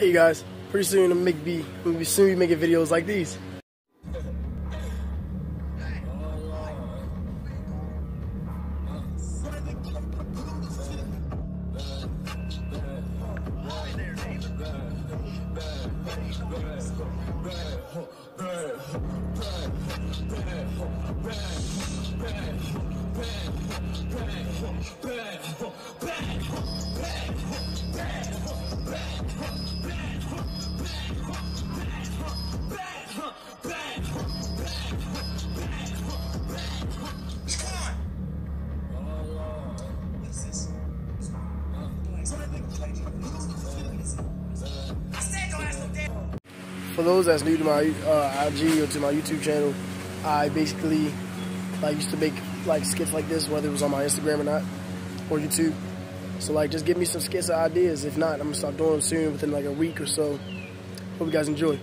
Hey guys, pretty soon I'm make be I'm be soon be making videos like these. For those that's new to my uh, IG or to my YouTube channel, I basically like used to make like skits like this, whether it was on my Instagram or not, or YouTube. So like, just give me some skits or ideas. If not, I'm gonna start doing them soon, within like a week or so. Hope you guys enjoy.